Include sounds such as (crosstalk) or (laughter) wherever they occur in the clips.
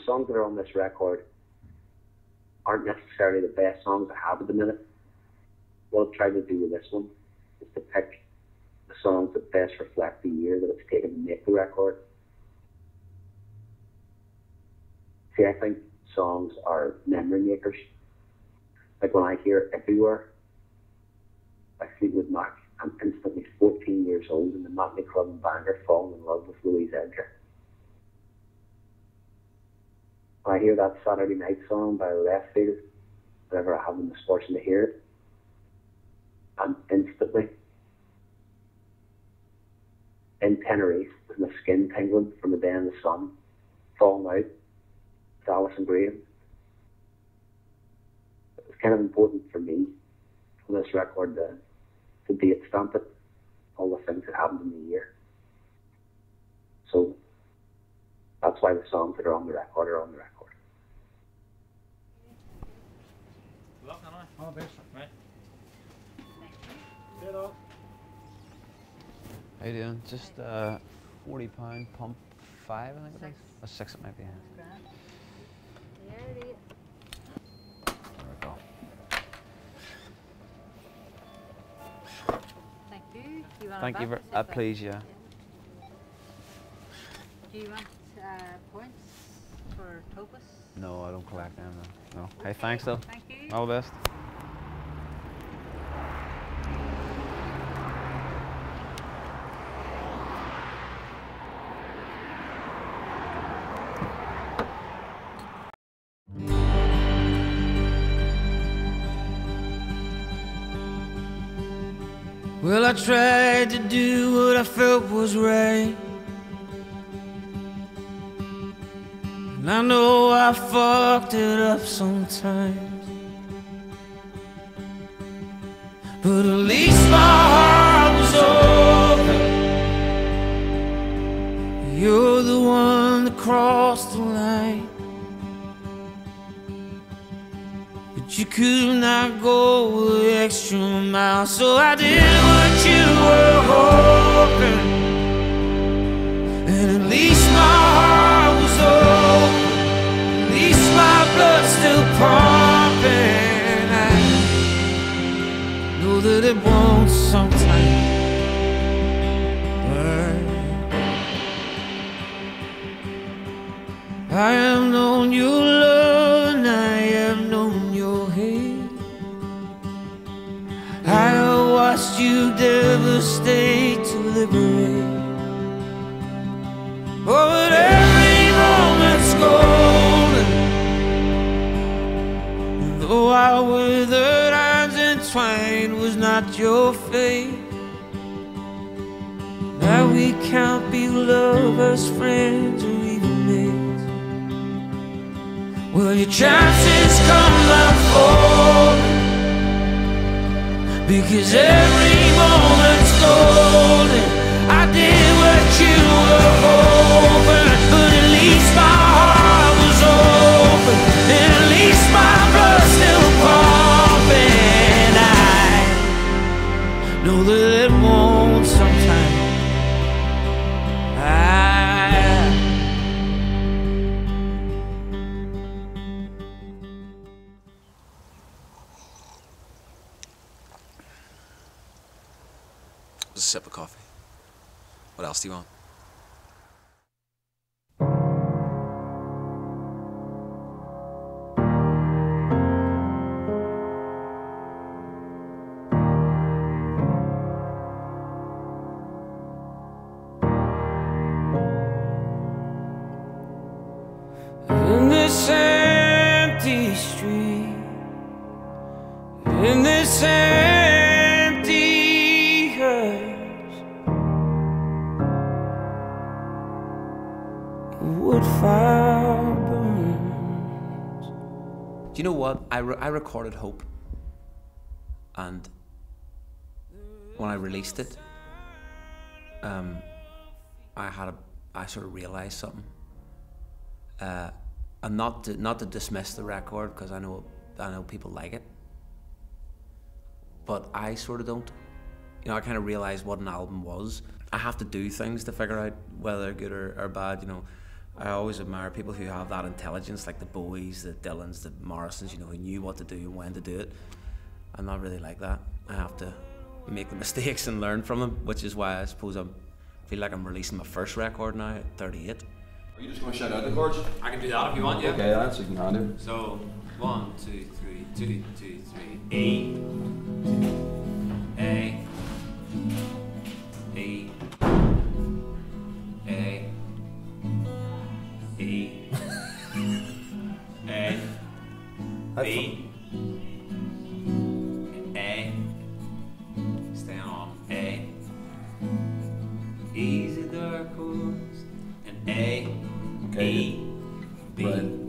the songs that are on this record aren't necessarily the best songs I have at the minute. What I've tried to do with this one is to pick the songs that best reflect the year that it's taken to make the record. See, I think songs are memory makers. Like when I hear Everywhere by Fleetwood Mac, I'm instantly 14 years old in the Motley Club and Bangor falling in love with Louise Edgar. When I hear that Saturday Night song by Whigfield, whenever I have the misfortune to hear it, I'm instantly in Tenerife with my skin tingling from the day in the sun, falling out with Alison Graham. It's kind of important for me on this record to, to date stamp it, all the things that happened in the year. So that's why the songs that are on the record are on the record. All the best. Right. How you doing? Just uh, forty pound pump five, I think it is. Six. Or six it might be. yeah. There it is. There we go. Thank you. Do you want Thank a you. buck Ver- or uh, please, yeah. Do you want uh, points for Topaz? No, I don't collect them. No. no. Hey, thanks though. Thank you. All the best. Tried to do what I felt was right. And I know I fucked it up sometimes. But at least my heart was open. You're the one that crossed You could not go the extra mile, so I did what you were hoping. And at least my heart was open. At least my blood's still pumping. I know that it won't sometime. I have known you love you devastate to liberate. Oh, but every moment's golden. And Though our withered arms entwined was not your fate. now we can't be lovers, friends, or even mates. Well, your chances come unfolding Because every moment's golden What you know what? I, re- I recorded Hope, and when I released it, um, I had a, I sort of realized something. Uh, and not to, not to dismiss the record because I know I know people like it, but I sort of don't. You know, I kind of realized what an album was. I have to do things to figure out whether good or, or bad. You know, I always admire people who have that intelligence, like the Bowies, the Dylans, the Morrisons, you know, who knew what to do and when to do it. I'm not really like that. I have to make the (laughs) mistakes and learn from them, which is why I suppose I feel like I'm releasing my first record now at 38. Are you just going to shout out the chords? I can do that if you want, yeah. Okay, that's you can handle. So, one, two, three, two, two, three. E. A. B. A. Stay on A. Easy dark horse. And A. Okay. E. B. Right.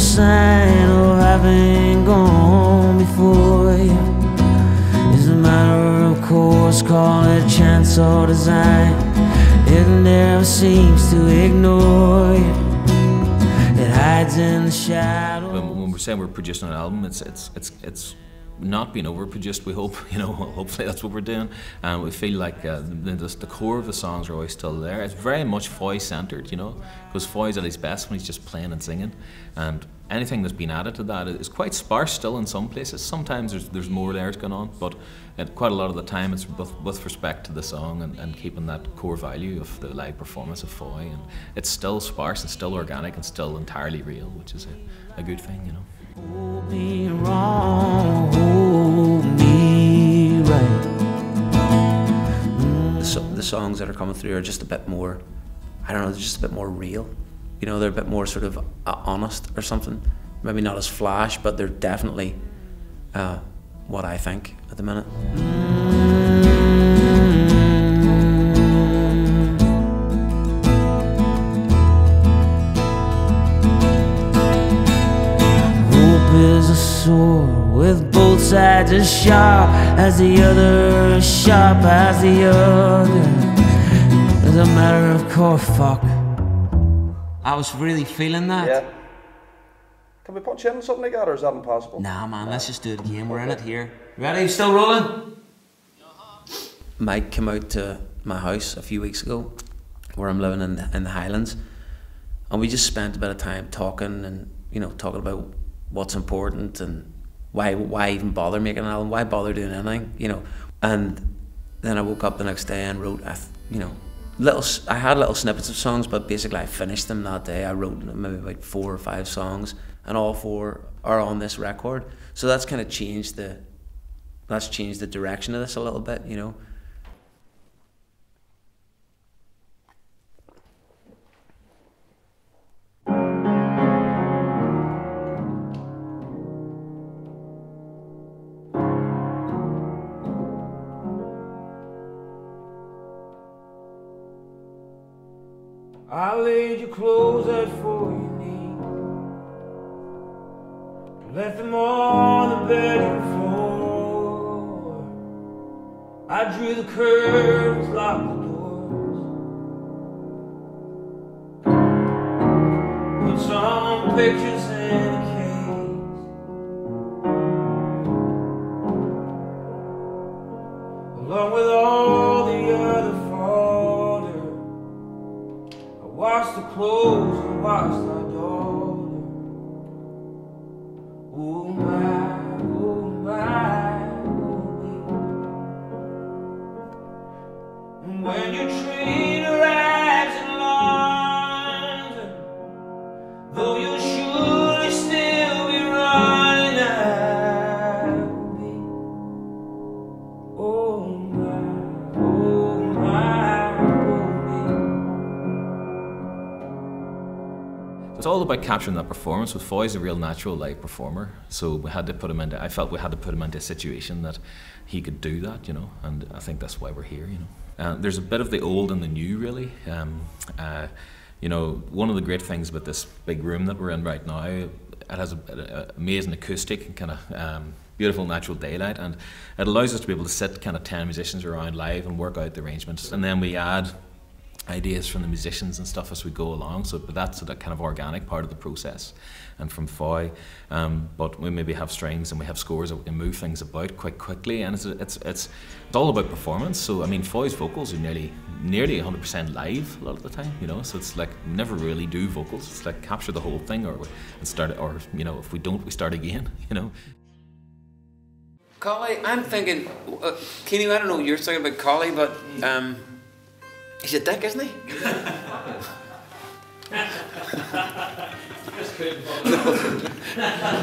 Sign of having gone before you. It's a matter of course, call it chance or design. It never seems to ignore you. It hides in the shadow. when, when we're saying we're producing an album, it's it's it's it's not being overproduced. We hope (laughs) you know. Hopefully that's what we're doing, and we feel like uh, the, the, core of the songs are always still there. It's very much Foy centered, you know, because Foy's at his best when he's just playing and singing, and anything that's been added to that is quite sparse still in some places. Sometimes there's there's more layers going on, but at quite a lot of the time it's with, with respect to the song and, and keeping that core value of the live performance of Foy, and it's still sparse and still organic and still entirely real, which is a, a good thing, you know. Hold me wrong, hold me right. the, so- the songs that are coming through are just a bit more, I don't know, they're just a bit more real. You know, they're a bit more sort of uh, honest or something. Maybe not as flash, but they're definitely uh, what I think at the minute. Hope sides as sharp as the other, as sharp as the other. It's a matter of course, fuck. I was really feeling that. Yeah. Can we punch in something like that, or is that impossible? Nah, man, let's just do it again. We're in it here. Ready? You still rolling? Mike came out to my house a few weeks ago, where I'm living in the, in the Highlands, and we just spent a bit of time talking and you know talking about what's important and why why even bother making an album, why bother doing anything, you know. And then I woke up the next day and wrote, you know, little. I had little snippets of songs, but basically I finished them that day. I wrote maybe about four or five songs, and all four are on this record. So that's kind of changed the. That's changed the direction of this a little bit, you know. I laid your clothes out for your need. Left them on the bedroom floor. I drew the curtains, locked the doors. Put some pictures when you train it's all about capturing that performance. With Foy's a real natural live performer, so we had to put him into. I felt we had to put him into a situation that he could do that, you know, and I think that's why we're here, you know. Uh, there's a bit of the old and the new, really. Um, uh, you know, one of the great things about this big room that we're in right now, it has an amazing acoustic and kind of um, beautiful natural daylight, and it allows us to be able to sit kind of ten musicians around live and work out the arrangements, and then we add ideas from the musicians and stuff as we go along. So, but that's that kind of organic part of the process, and from Foy. Um, but we maybe have strings and we have scores that we can move things about quite quickly, and it's it's it's, it's all about performance. So I mean, Foy's vocals are nearly nearly 100% live a lot of the time, you know. So it's like never really do vocals. It's like capture the whole thing, or and start, or you know, if we don't, we start again, (laughs) you know. Collie, I'm thinking, uh, Kenny, I don't know what you're thinking about Collie, but um, he's a dick, isn't he? (laughs)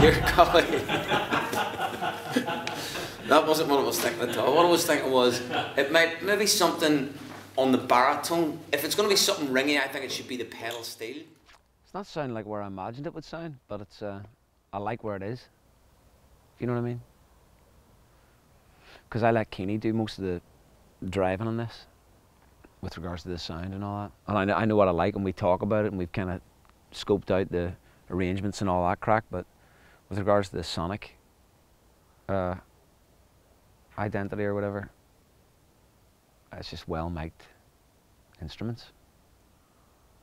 You're Collie. that wasn't what I was thinking at all. What I was thinking was, it might maybe something on the baritone. If it's going to be something ringy, I think it should be the pedal steel. It's not sounding like where I imagined it would sound, but it's uh, I like where it is. If you know what I mean. Because I let Keeney do most of the driving on this, with regards to the sound and all that. And I know, I know what I like, and we talk about it, and we've kind of scoped out the arrangements and all that crack. But with regards to the sonic uh, identity or whatever, it's just well mic'd instruments,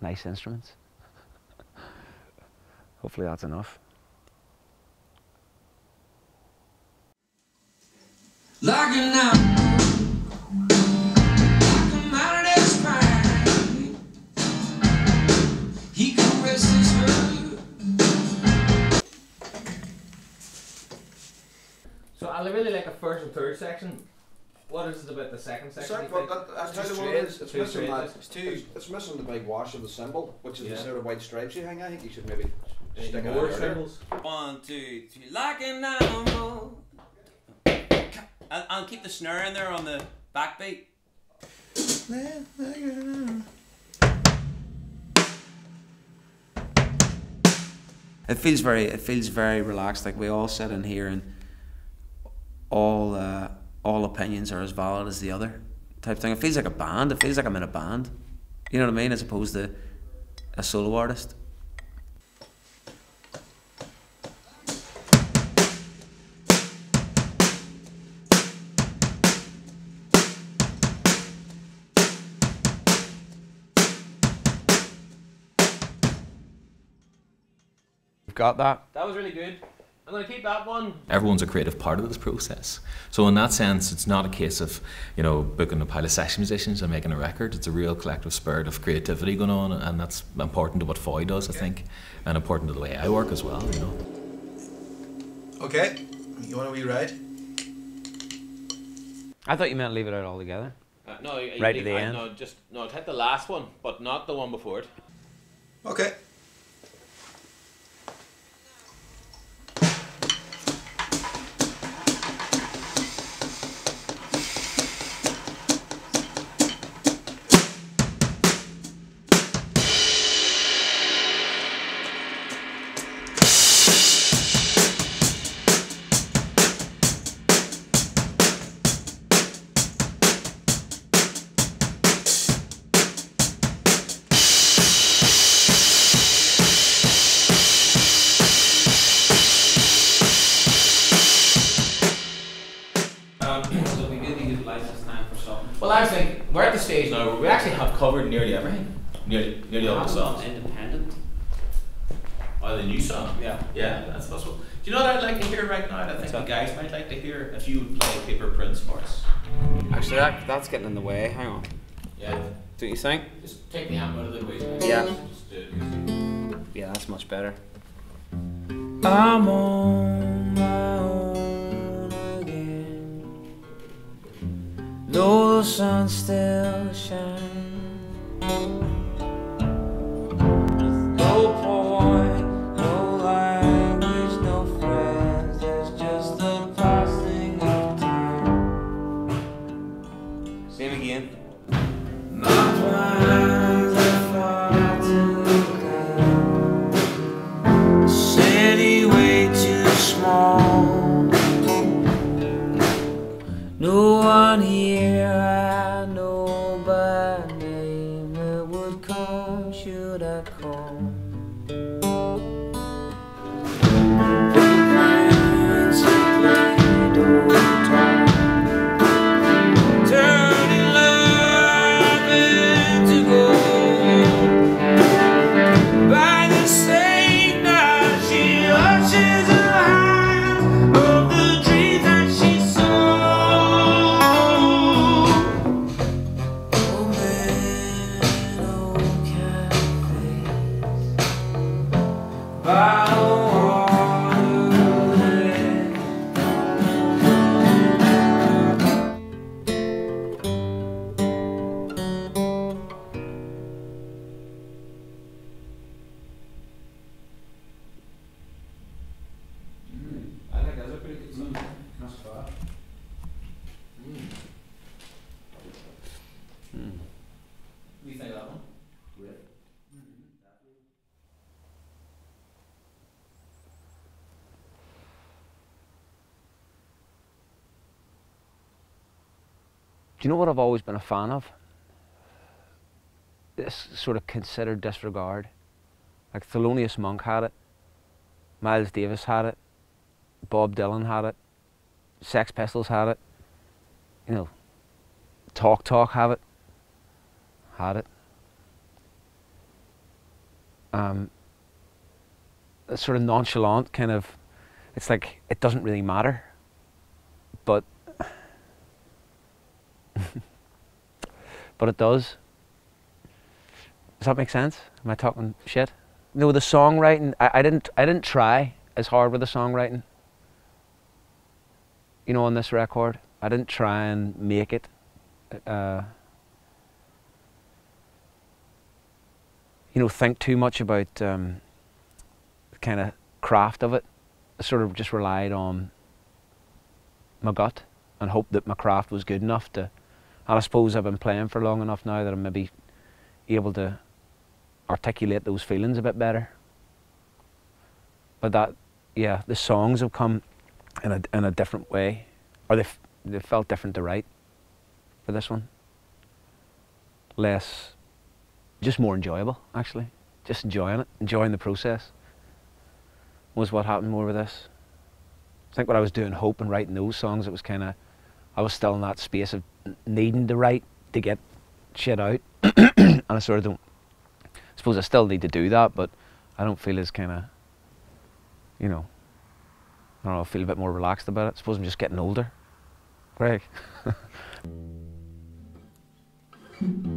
nice instruments. (laughs) Hopefully that's enough. Like first and third section. What is it about the second section? Second, you think? that, I It's tell what, it is, it's too missing that. It's, too, it's missing the big wash of the cymbal, which is Yeah. the sort of white stripes you hang. I think you should maybe Any stick it more out earlier. cymbals? One, two, three, like an animal. And, and keep the snare in there on the backbeat. It feels very, it feels very relaxed. Like we all sit in here and all, uh, all opinions are as valid as the other, type thing. It feels like a band. It feels like I'm in a band. You know what I mean? As opposed to a solo artist. We've got that. That was really good. I'm gonna keep that one. Everyone's a creative part of this process. So in that sense, it's not a case of you know booking a pile of session musicians and making a record. It's a real collective spirit of creativity going on, and that's important to what Foy does, I think, and important to the way I work as well. You know. Okay, you want a wee ride? I thought you meant leave it out altogether. Uh, no, Right you- to the I- end. No, just no. Take the last one, but not the one before it. Okay. Stage we actually have covered nearly everything. Nearly, nearly all the songs. Independent. Oh, the new song. Yeah. Yeah, that's possible. Do you know what I'd like to hear right now? I think the guys might like to hear if you would play Paper Prince for us. Actually, that, that's getting in the way. Hang on. Yeah. Do you think? Just take the amp out of the way. Yeah. Just do it. Yeah, that's much better. I'm on my own Though the sun still shines. No point, you know what I've always been a fan of? This sort of considered disregard. Like Thelonious Monk had it, Miles Davis had it, Bob Dylan had it, Sex Pistols had it, you know, Talk Talk have it, had it. Um, sort of nonchalant kind of, it's like it doesn't really matter, but (laughs) but it does. Does that make sense? Am I talking shit? No, the songwriting. I, I didn't. I didn't try as hard with the songwriting. You know, on this record, I didn't try and make it. Uh, you know, think too much about um, the kind of craft of it. I sort of just relied on my gut and hoped that my craft was good enough to. And I suppose I've been playing for long enough now that I'm maybe able to articulate those feelings a bit better. But that, yeah, the songs have come in a in a different way, or they they felt different to write for this one. Less, just more enjoyable actually. Just enjoying it, enjoying the process. Was what happened more with this. I think when I was doing Hope and writing those songs, it was kind of, I was still in that space of needing to write to get shit out, (clears throat) and I sort of don't. I suppose I still need to do that, but I don't feel as kind of, you know. I don't know. I feel a bit more relaxed about it. I suppose I'm just getting older. Greg. (laughs)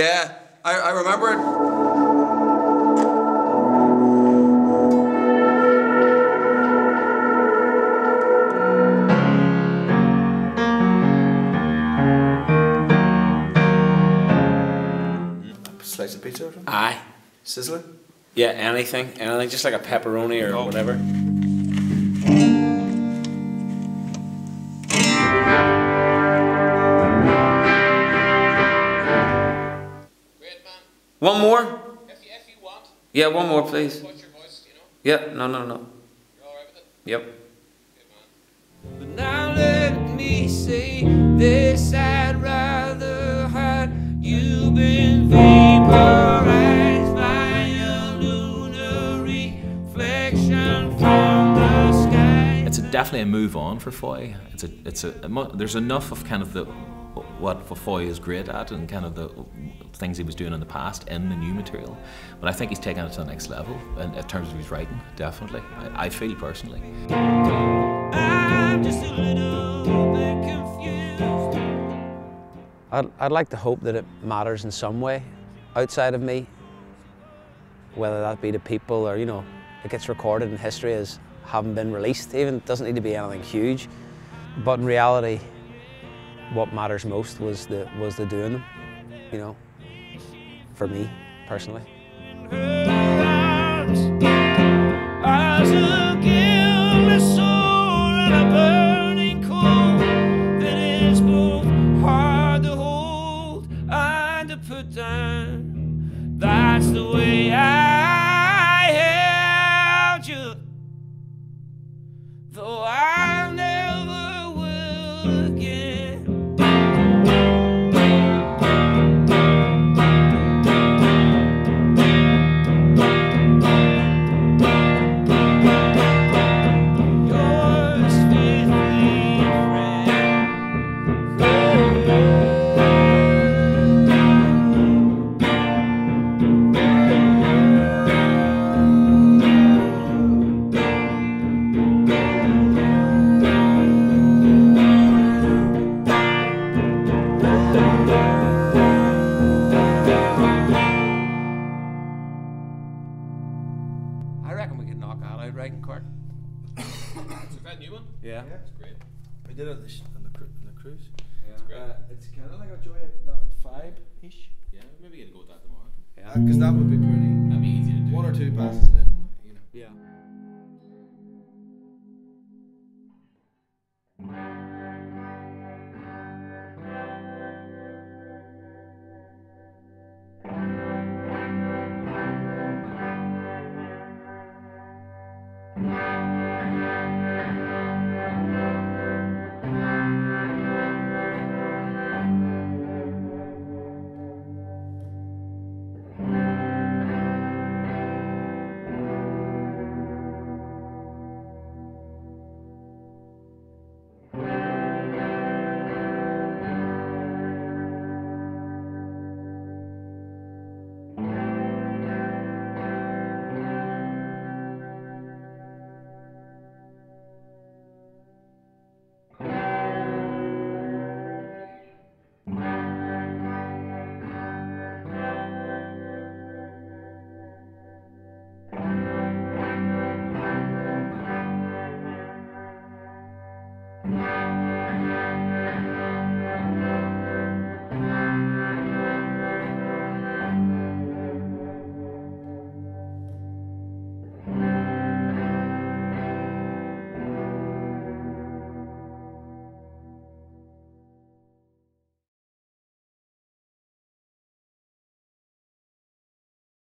Yeah, I, I remember it. Slice of pizza or something? Aye. Sizzler? Yeah, anything, anything, just like a pepperoni or Oh. whatever. Yeah, one more, please. What's your voice, you know? Yeah, no, no, no. You're alright with it? Yep. But now let me say this I'd rather had you been vaporized by a lunar reflection from the sky. It's a, definitely a move on for Foy. It's a, it's a, a there's enough of kind of the what Foy is great at and kind of the things he was doing in the past in the new material. But I think he's taken it to the next level in, in terms of his writing, definitely. I, I feel personally. I'm just a little bit confused. I'd, I'd like to hope that it matters in some way outside of me, whether that be to people or, you know, it gets recorded in history as having been released even. It doesn't need to be anything huge. But in reality, what matters most was the, was the doing them, you know, for me personally. As a guiltless soul One or two passes then